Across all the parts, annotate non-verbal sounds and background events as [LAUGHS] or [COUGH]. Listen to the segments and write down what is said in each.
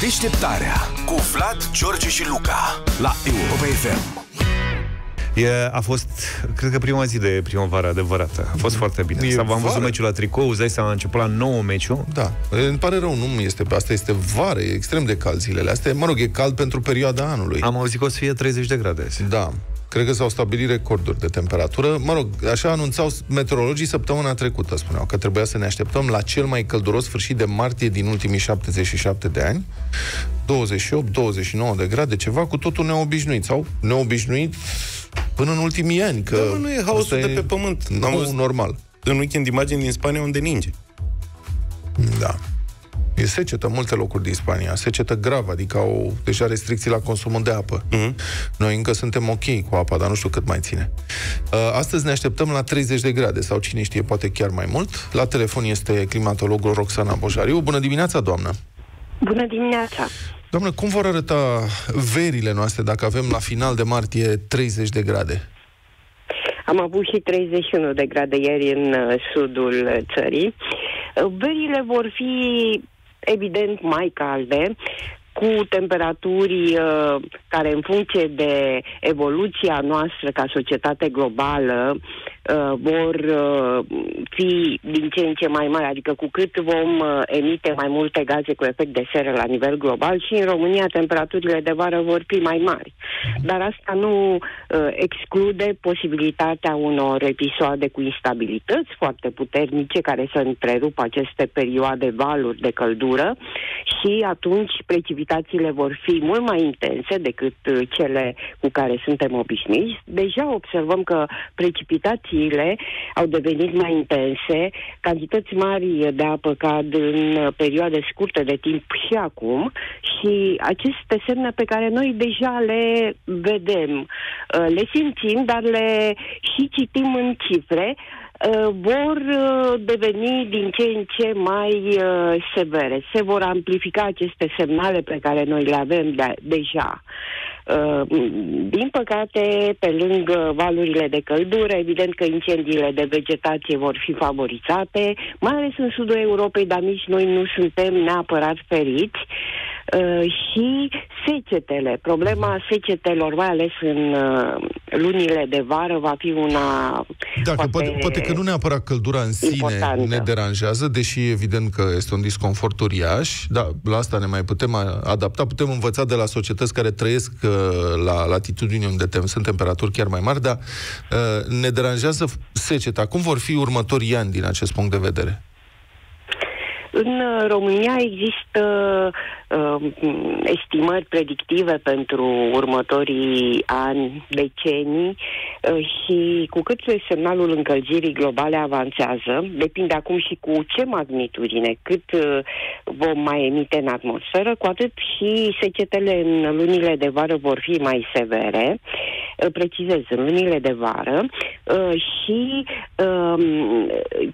Deșteptarea cu Vlad, George și Luca la Europa FM. E, a fost, cred că prima zi de primăvară adevărată. A fost foarte bine. E Sau am văzut vară. meciul la tricou, îți dai seama, a început la 9 meciul. Da, îmi pare rău, nu este, asta este vară, e extrem de cald zilele astea. Mă rog, e cald pentru perioada anului. Am auzit că o să fie 30 de grade azi. Da, cred că s-au stabilit recorduri de temperatură. Mă rog, așa anunțau meteorologii săptămâna trecută, spuneau că trebuia să ne așteptăm la cel mai călduros sfârșit de martie din ultimii 77 de ani. 28-29 de grade, ceva cu totul neobișnuit. Sau neobișnuit până în ultimii ani. Că Da, mă, nu e haosul asta de pe pământ. Am Nou, văzut- normal. În weekend imagini din Spania unde ninge. Da. E secetă în multe locuri din Spania. Secetă gravă, adică au deja restricții la consumul de apă. Mhm. Noi încă suntem ok cu apa, dar nu știu cât mai ține. Uh, Astăzi ne așteptăm la 30 de grade, sau cine știe, poate chiar mai mult. La telefon este climatologul Roxana Bojariu. Bună dimineața, doamnă! Bună dimineața! Doamnă, cum vor arăta verile noastre dacă avem la final de martie 30 de grade? Am avut și 31 de grade ieri în uh, sudul uh, țării. Uh, Verile vor fi evident mai calde, cu temperaturi uh, care în funcție de evoluția noastră ca societate globală uh, vor uh, fi din ce în ce mai mari, adică cu cât vom uh, emite mai multe gaze cu efect de seră la nivel global și în România temperaturile de vară vor fi mai mari. Dar asta nu uh, exclude posibilitatea unor episoade cu instabilități foarte puternice care să întrerupă aceste perioade valuri de căldură și atunci precipitațiile vor fi mult mai intense decât uh, cele cu care suntem obișnuiți. Deja observăm că precipitațiile au devenit mai intense, cantități mari de apă cad în uh, perioade scurte de timp și acum și aceste semne pe care noi deja le vedem, uh, le simțim, dar le și citim în cifre, uh, vor uh, deveni din ce în ce mai uh, severe. Se vor amplifica aceste semnale pe care noi le avem de- deja. Uh, Din păcate, pe lângă valurile de căldură, evident că incendiile de vegetație vor fi favorizate, mai ales în sudul Europei, dar nici noi nu suntem neapărat feriți. Uh, și secetele, problema secetelor, mai ales în uh, lunile de vară, va fi una Dacă foarte poate, poate că nu neapărat căldura în sine importantă. ne deranjează, deși evident că este un disconfort uriaș, dar la asta ne mai putem a- adapta, putem învăța de la societăți care trăiesc uh, la latitudini unde tem- sunt temperaturi chiar mai mari, dar uh, ne deranjează seceta. Cum vor fi următorii ani din acest punct de vedere? În uh, România există uh, estimări predictive pentru următorii ani, decenii uh, și cu cât semnalul încălzirii globale avansează, depinde acum și cu ce magnitudine, cât uh, vom mai emite în atmosferă, cu atât și secetele în lunile de vară vor fi mai severe, uh, precizez, în lunile de vară uh, și um,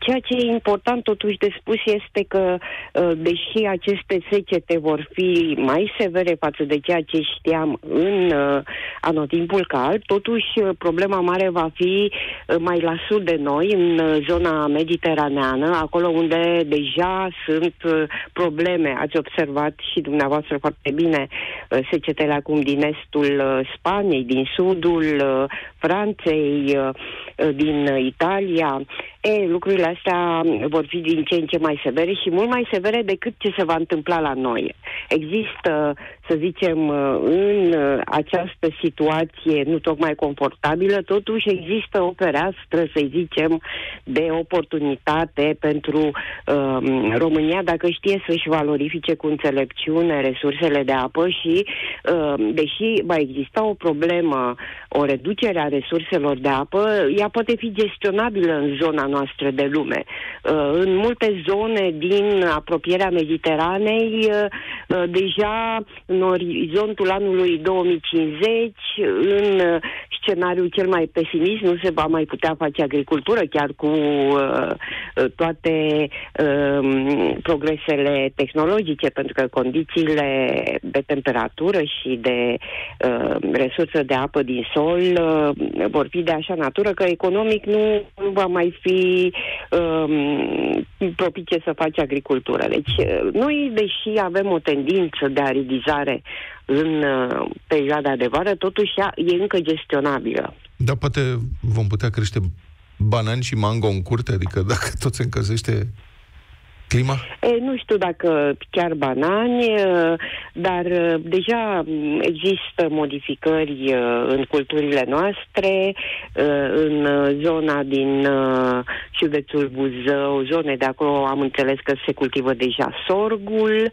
ceea ce e important totuși de spus este că uh, deși aceste secete vor fi mai severe față de ceea ce știam în uh, anotimpul cald, totuși uh, problema mare va fi uh, mai la sud de noi, în uh, zona mediteraneană, acolo unde deja sunt uh, probleme. Ați observat și dumneavoastră foarte bine uh, secetele acum din estul uh, Spaniei, din sudul uh, Franței, uh, uh, din uh, Italia. E, lucrurile astea vor fi din ce în ce mai severe și mult mai severe decât ce se va întâmpla la noi. Există, să zicem, uh, în uh, această situație nu tocmai confortabilă, totuși există o fereastră, să zicem, de oportunitate pentru um, România dacă știe să-și valorifice cu înțelepciune resursele de apă și, um, deși va exista o problemă, o reducere a resurselor de apă, ea poate fi gestionabilă în zona noastră de lume. Uh, în multe zone din apropierea Mediteranei, uh, uh, deja în orizontul anului 2050, în uh, scenariul cel mai pesimist, nu se va mai putea face agricultură, chiar cu uh, uh, toate uh, progresele tehnologice, pentru că condițiile de temperatură și de uh, resursă de apă din sol uh, vor fi de așa natură că economic nu, nu va mai fi uh, propice să faci agricultură. Deci uh, noi, deși avem o tendință de aridizare în uh, perioada de vară, totuși ea e încă gestionabilă. Da, poate vom putea crește banani și mango în curte, adică dacă tot se încălzește clima? E, nu știu dacă chiar banani, e, dar e, deja m, există modificări e, în culturile noastre, e, în zona din e, județul Buzău, zone de acolo am înțeles că se cultivă deja sorgul, e,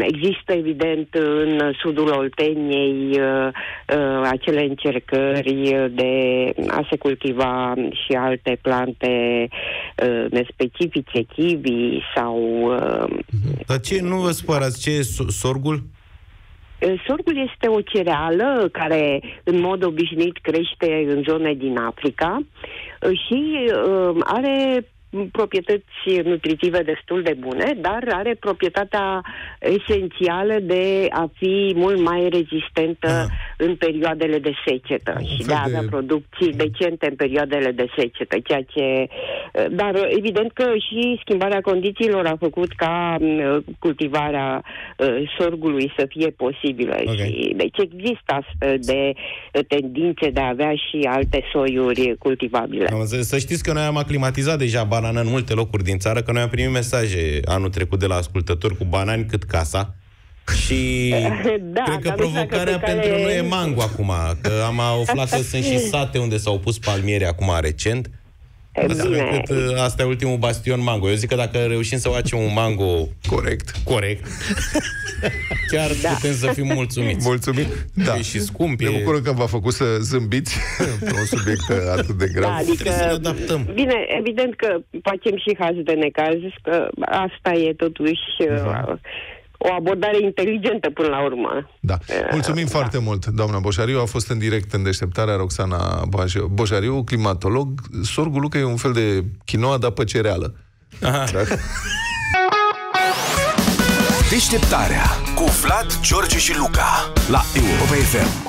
există evident în sudul Olteniei e, e, acele încercări de a se cultiva și alte plante e, nespecifice, kiwi, kiwi sau... Uh, Dar ce, nu vă spărați, ce e so- sorgul? sorgul este o cereală care în mod obișnuit crește în zone din Africa uh, și uh, are proprietăți nutritive destul de bune, dar are proprietatea esențială de a fi mult mai rezistentă Aha. În perioadele de secetă Un și fel de a avea de- producții decente în perioadele de secetă, ceea ce... Dar evident că și schimbarea condițiilor a făcut ca m, cultivarea uh, sorgului să fie posibilă. Ok. Și, deci există astfel de uh, tendințe de a avea și alte soiuri cultivabile. Am înțeles. Să știți că noi am aclimatizat deja banană în multe locuri din țară, că noi am primit mesaje anul trecut de la ascultători cu banani cât casa. Și [LAUGHS] Da, cred că dar nu știu dacă provocarea pe care- pentru noi e mango acum, că am aflat că sunt și sate unde s-au pus palmieri acum recent. E, Astfel Bine, încât uh, asta e ultimul bastion mango. Eu zic că dacă reușim să facem un mango Corect. corect, [LAUGHS] chiar Da. putem să fim mulțumiți. Mulțumim. Da. E și scump, Ne e- bucură că v-a făcut să zâmbiți [LAUGHS] pe un subiect atât de grav. Da, adică, Trebuie să ne adaptăm. Bine, evident că facem și haz de necaz, că asta e totuși uh, o abordare inteligentă până la urmă. Da. Mulțumim foarte mult, doamna Boșariu. A fost în direct în deșteptarea Roxana Boaj- Boșariu, climatolog. Sorgul Luca e un fel de quinoa, dar pe cereală. Aha. Da? Deșteptarea cu Vlad, George și Luca la Europa FM.